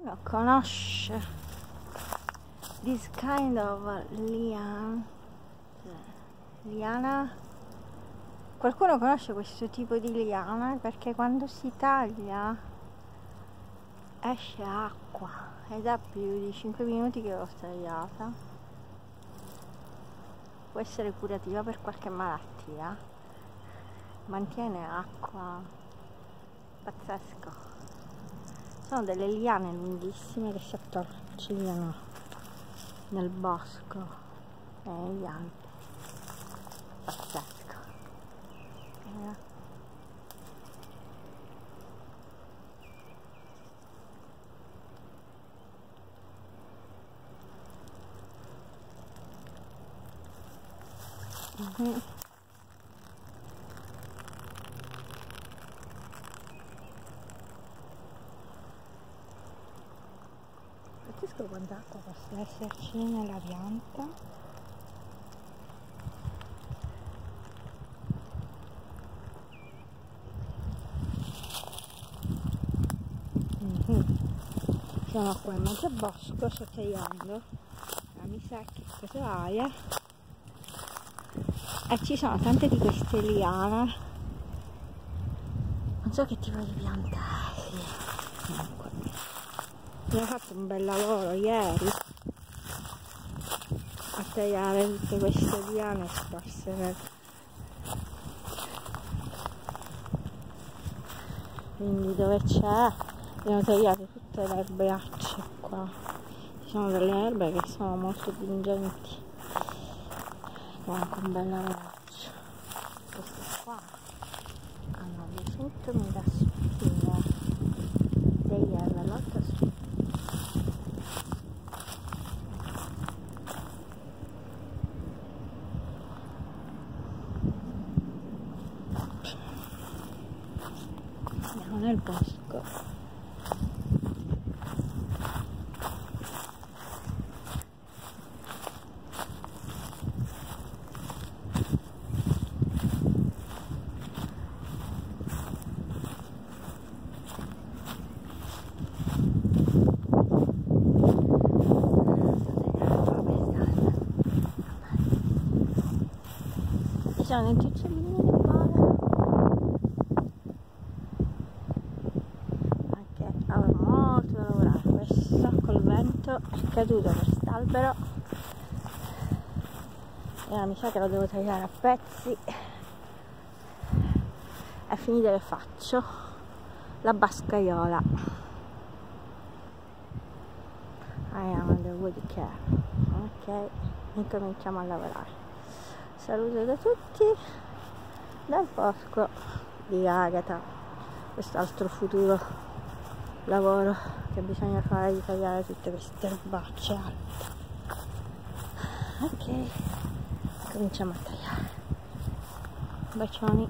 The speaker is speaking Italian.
Uno conosce this kind of liana, liana. Qualcuno conosce questo tipo di liana perché quando si taglia esce acqua ed è più di 5 minuti che l'ho tagliata. Può essere curativa per qualche malattia. Mantiene acqua. Pazzesco. Sono delle liane lunghissime che si attorcigliano nel bosco e negli Alpi. Pazzesco. Eh. Mm-hmm. Capisco quanta acqua possa esserci nella pianta. Mm-hmm. Sono qua in mezzo al bosco, sto tagliando la mi secchi queste aia e ci sono tante di queste liane non so che tipo di pianta ecco. mi ha fatto un bel lavoro ieri. A tagliare tutte queste liane sparse nel quindi dove c'è? Devono tagliare tutte le erbeacce qua. Ci sono delle erbe che sono molto pungenti. Anche un bel lavaggio questi qua. Hanno dei sintomi andiamo nel bosco sono i uccellini del mare anche avevo molto da lavorare questo col vento è caduto quest'albero. E mi sa che lo devo tagliare a pezzi. E finite le faccio la bascaiola. I am the wood care ok incominciamo a lavorare. Saluto da tutti dal bosco di Agata quest'altro futuro lavoro che bisogna fare di tagliare tutte queste erbacce alte. Ok cominciamo a tagliare. Bacioni